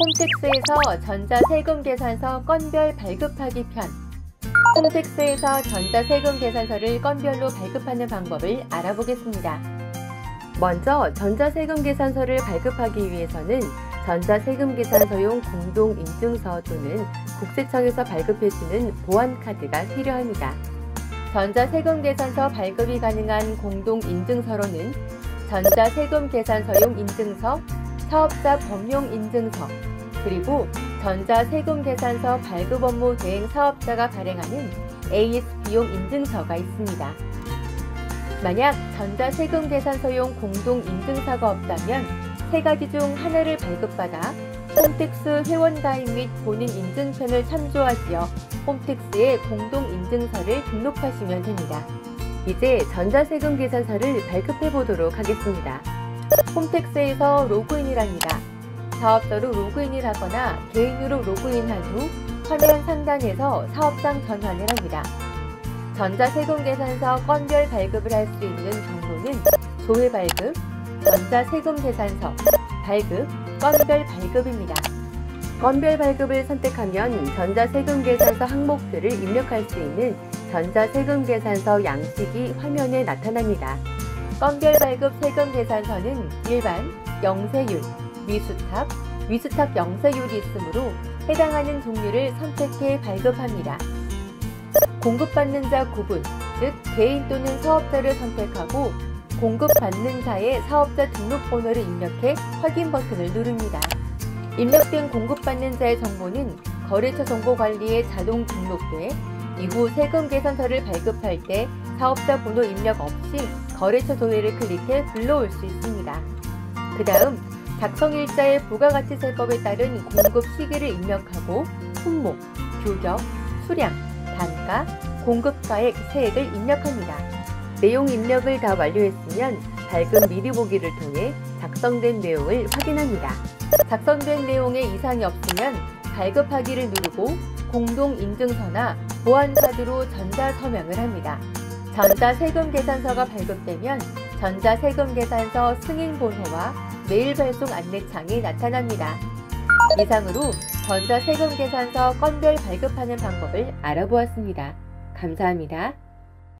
홈택스에서 전자세금 계산서 건별 발급하기 편 홈택스에서 전자세금 계산서를 건별로 발급하는 방법을 알아보겠습니다. 먼저 전자세금 계산서를 발급하기 위해서는 전자세금 계산서용 공동인증서 또는 국세청에서 발급해주는 보안카드가 필요합니다. 전자세금 계산서 발급이 가능한 공동인증서로는 전자세금 계산서용 인증서, 사업자 법용 인증서, 그리고 전자세금 계산서 발급 업무 대행 사업자가 발행하는 AS 비용 인증서가 있습니다. 만약 전자세금 계산서용 공동인증서가 없다면 세 가지 중 하나를 발급받아 홈택스 회원가입 및 본인 인증편을 참조하시어 홈택스에 공동인증서를 등록하시면 됩니다. 이제 전자세금 계산서를 발급해 보도록 하겠습니다. 홈택스에서 로그인이랍니다. 사업자로 로그인을 하거나 개인으로 로그인한 후 화면 상단에서 사업장 전환을 합니다. 전자세금 계산서 건별 발급을 할 수 있는 경로는 조회 발급, 전자세금 계산서, 발급, 건별 발급입니다. 건별 발급을 선택하면 전자세금 계산서 항목들을 입력할 수 있는 전자세금 계산서 양식이 화면에 나타납니다. 건별 발급 세금 계산서는 일반, 영세율, 미수탁, 위수탁 영세율이 있으므로 해당하는 종류를 선택해 발급합니다. 공급받는 자 구분, 즉 개인 또는 사업자를 선택하고 공급받는 자의 사업자 등록번호를 입력해 확인 버튼을 누릅니다. 입력된 공급받는 자의 정보는 거래처 정보관리에 자동 등록돼 이후 세금 계산서를 발급할 때 사업자 번호 입력 없이 거래처 조회를 클릭해 불러올 수 있습니다. 그 다음 작성일자의 부가가치세법에 따른 공급 시기를 입력하고 품목, 규격, 수량, 단가, 공급가액, 세액을 입력합니다. 내용 입력을 다 완료했으면 발급 미리 보기를 통해 작성된 내용을 확인합니다. 작성된 내용에 이상이 없으면 발급하기를 누르고 공동인증서나 보안카드로 전자서명을 합니다. 전자세금 계산서가 발급되면 전자세금 계산서 승인번호와 메일 발송 안내창이 나타납니다. 이상으로 전자세금 계산서 건별 발급하는 방법을 알아보았습니다. 감사합니다.